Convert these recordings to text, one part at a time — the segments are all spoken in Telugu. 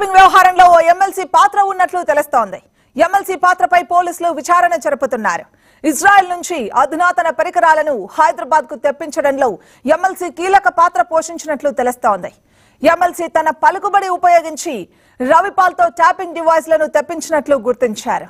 కిడ్నాపింగ్ వ్యవహారంలో ఓ ఎమ్మెల్సీ పాత్ర ఉన్నట్లు తెలుస్తోంది. ఎమ్మెల్సీ పాత్రపై పోలీసులు విచారణ జరుపుతున్నారు. ఇజ్రాయెల్ నుంచి అధునాతన పరికరాలను హైదరాబాద్కు తెప్పించడంలో ఎమ్మెల్సీ కీలక పాత్ర పోషించినట్లు తెలుస్తోంది. ఎమ్మెల్సీ తన పలుకుబడి ఉపయోగించి రవిపాల్తో ట్యాపింగ్ డివైస్లను తెప్పించినట్లు గుర్తించారు.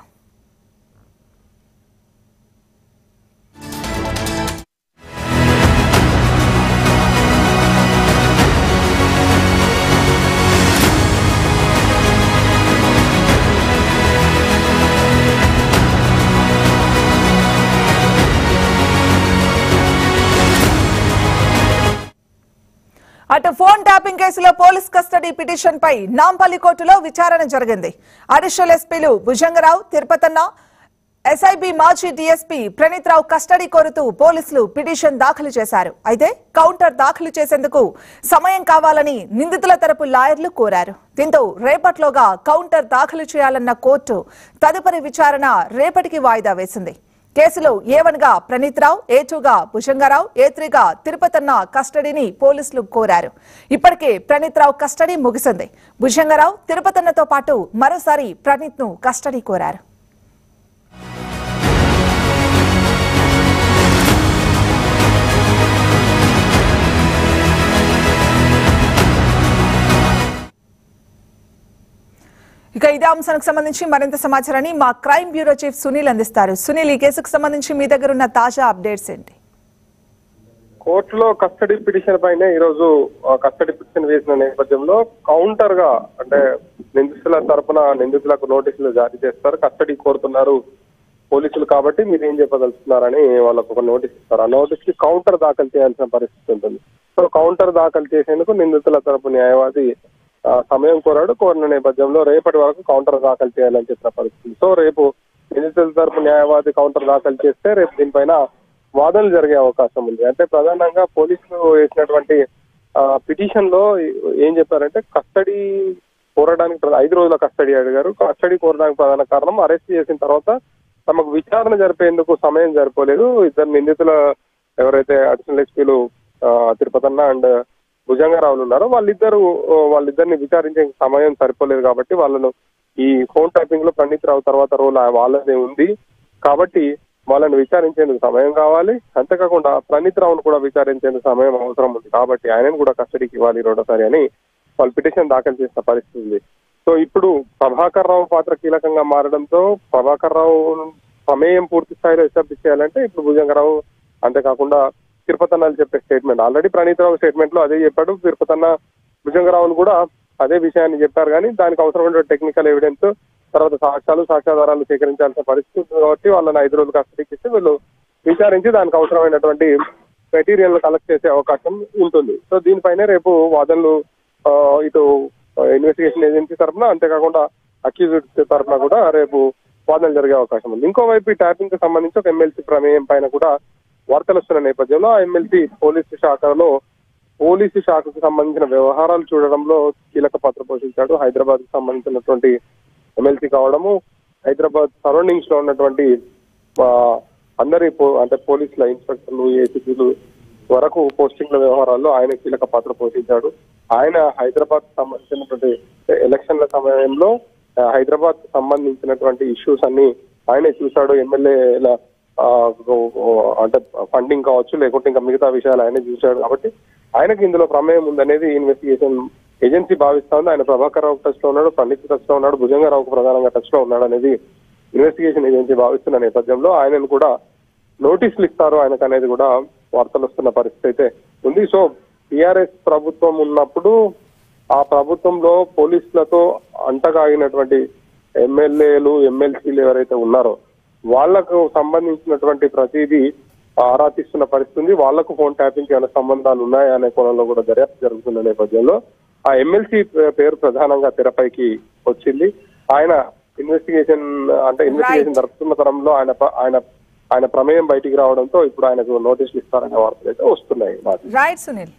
అటు ఫోన్ ట్యాపింగ్ కేసులో పోలీస్ కస్టడీ పిటిషన్ పై నాంపల్లి కోర్టులో విచారణ జరిగింది. అడిషనల్ ఎస్పీలు భుజంగరావు తిరుపతన్న ఎస్ఐబి మాజీ డీఎస్పీ ప్రణీత్ రావు కస్టడీ కోరుతూ పోలీసులు పిటిషన్ దాఖలు చేశారు. అయితే కౌంటర్ దాఖలు చేసేందుకు సమయం కావాలని నిందితుల తరపు లాయర్లు కోరారు. దీంతో రేపట్లోగా కౌంటర్ దాఖలు చేయాలన్న కోర్టు తదుపరి విచారణ రేపటికి వాయిదా వేసింది. కేసులో ఏవన్గా ప్రణీత్రావు ప్రణీత్ ఏ టూగా భుజంగారావు ఏ త్రీగా తిరుపతన్న కస్టడీని పోలీసులు కోరారు. ఇప్పటికే ప్రణీత్రావు కస్టడీ ముగిసింది. భుజంగారావు తిరుపతన్నతో పాటు మరోసారి ప్రణీత్ను కస్టడీ కోరారు. ఇదే అంశానికి సంబంధించి మరింత సమాచారాన్ని మా క్రైమ్ బ్యూరో చీఫ్ సునీల్ అందిస్తారు. సునీల్ ఈ కేసుకు సంబంధించి మీ దగ్గర ఉన్న తాజా అప్డేట్స్ ఏంటి? కోర్టులో కస్టడీ పిటిషన్ పైన ఈ రోజు ఆ, కస్టడీ పిటిషన్ వేసిన నేపథ్యంలో కౌంటర్గా అంటే నిందితుల తరపున నిందితులకు నోటీసులు జారీ చేస్తారు. కస్టడీ కోరుతున్నారు పోలీసులు కాబట్టి మీరు ఏం చెప్పదలుచుకున్నారని వాళ్ళకు ఒక నోటీస్ ఇస్తారు. ఆ నోటీస్కి కౌంటర్ దాఖలు చేయాల్సిన పరిస్థితి ఉంటుంది. సో కౌంటర్ దాఖలు చేసేందుకు నిందితుల తరపు న్యాయవాది సమయం కోరాడు. కోరిన నేపథ్యంలో రేపటి వరకు కౌంటర్ దాఖలు చేయాలని చెప్పిన పరిస్థితి. సో రేపు నిందితుల తరపు న్యాయవాది కౌంటర్ దాఖలు చేస్తే రేపు దీనిపైన వాదనలు జరిగే అవకాశం ఉంది. అంటే ప్రధానంగా పోలీసులు వేసినటువంటి పిటిషన్లో ఏం చెప్పారంటే కస్టడీ కోరడానికి ఐదు రోజుల కస్టడీ అడిగారు. కస్టడీ కోరడానికి ప్రధాన కారణం అరెస్ట్ చేసిన తర్వాత తమకు విచారణ జరిపేందుకు సమయం సరిపోలేదు. ఇద్దరు నిందితుల ఎవరైతే అడిషనల్ ఎస్పీలు తిరుపతన్న అండ్ భుజంగరావులు ఉన్నారు. వాళ్ళిద్దరు వాళ్ళిద్దరిని విచారించే సమయం సరిపోలేదు కాబట్టి వాళ్ళను ఈ ఫోన్ టైపింగ్లో పండిత్ రావు తర్వాత రోల్ వాళ్ళదే ఉంది. కాబట్టి వాళ్ళని విచారించేందుకు సమయం కావాలి. అంతేకాకుండా ప్రణీత్ రావును కూడా విచారించేందుకు సమయం అవసరం ఉంది. కాబట్టి ఆయనను కూడా కస్టడీకి ఇవ్వాలి రెండోసారి అని వాళ్ళు పిటిషన్ దాఖలు చేసిన పరిస్థితి ఉంది. సో ఇప్పుడు ప్రభాకర్ రావు పాత్ర కీలకంగా మారడంతో ప్రభాకర్ రావు ప్రమేయం పూర్తి స్థాయిలో ఎస్టాబ్లిష్ చేయాలంటే ఇప్పుడు భుజంగరావు అంతేకాకుండా తిరుపతన్నాలు చెప్పే స్టేట్మెంట్ ఆల్రెడీ ప్రణీత్ రావు స్టేట్మెంట్లో అదే చెప్పాడు. తిరుపతన్న భుజంగరావును కూడా అదే విషయాన్ని చెప్పారు కానీ దానికి అవసరమైన టెక్నికల్ ఎవిడెన్స్ తర్వాత సాక్ష్యాలు సాక్ష్యాధారాలు సేకరించాల్సిన పరిస్థితి ఉంది కాబట్టి వాళ్ళని ఐదు రోజులు కస్టడీకి ఇస్తే వీళ్ళు విచారించి దానికి అవసరమైనటువంటి మెటీరియల్ కలెక్ట్ చేసే అవకాశం ఉంటుంది. సో దీనిపైనే రేపు వాదనలు ఇటు ఇన్వెస్టిగేషన్ ఏజెన్సీ తరఫున అంతేకాకుండా అక్యూజ్డ్ తరఫున కూడా రేపు వాదనలు జరిగే అవకాశం ఉంది. ఇంకోవైపు ఈ ట్యాపింగ్కి సంబంధించి ఒక ఎమ్మెల్సీ ప్రమేయం పైన కూడా వార్తలు వస్తున్న నేపథ్యంలో ఆ ఎమ్మెల్సీ పోలీసు శాఖలో పోలీసు శాఖకు సంబంధించిన వ్యవహారాలు చూడడంలో కీలక పాత్ర పోషించాడు. హైదరాబాద్కు సంబంధించినటువంటి ఎమ్మెల్సీ కావడము హైదరాబాద్ సరౌండింగ్స్లో ఉన్నటువంటి అందరి పో- అంటే పోలీసుల ఇన్స్పెక్టర్లు ఏసీపీలు వరకు పోస్టింగ్ల వ్యవహారాల్లో ఆయన కీలక పాత్ర పోషించాడు. ఆయన హైదరాబాద్ సంబంధించినటువంటి ఎలక్షన్ల సమయంలో హైదరాబాద్ సంబంధించినటువంటి ఇష్యూస్ అన్ని ఆయనే చూశాడు. ఎమ్మెల్యేల అంటే ఫండింగ్ కావచ్చు లేకుంటే ఇంకా మిగతా విషయాలు ఆయనే చూశాడు కాబట్టి ఆయనకి ఇందులో ప్రమేయం ఉందనేది ఇన్వెస్టిగేషన్ ఏజెన్సీ భావిస్తోంది. ఆయన ప్రభాకర్ రావు టచ్లో ఉన్నాడు పండిత్ టచ్లో ఉన్నాడు భుజంగరావుకు ప్రధానంగా టచ్లో ఉన్నాడు అనేది ఇన్వెస్టిగేషన్ ఏజెన్సీ భావిస్తున్న నేపథ్యంలో ఆయనను కూడా నోటీసులు ఇస్తారు. ఆయనకు అనేది కూడా వార్తలు వస్తున్న పరిస్థితి అయితే ఉంది. సో టిఆర్ఎస్ ప్రభుత్వం ఉన్నప్పుడు ఆ ప్రభుత్వంలో పోలీసులతో అంటగాగినటువంటి ఎమ్మెల్యేలు ఎమ్మెల్సీలు ఎవరైతే ఉన్నారో వాళ్ళకు సంబంధించినటువంటి ప్రతిదీ ఆరా తీస్తున్న పరిస్థితి ఉంది వాళ్ళకు ఫోన్ ట్యాపింగ్ ఏమైనా సంబంధాలు ఉన్నాయా అనే కోణంలో కూడా దర్యాప్తు జరుగుతున్న నేపథ్యంలో ఆ ఎమ్మెల్సీ పేరు ప్రధానంగా తెరపైకి వచ్చింది. ఆయన ఇన్వెస్టిగేషన్ అంటే ఇన్వెస్టిగేషన్ జరుపుతున్న తరంలో ఆయన ఆయన ఆయన ప్రమేయం బయటికి రావడంతో ఇప్పుడు ఆయనకు నోటీసులు ఇస్తారనే వార్తలు అయితే వస్తున్నాయి. రైట్ సునీల్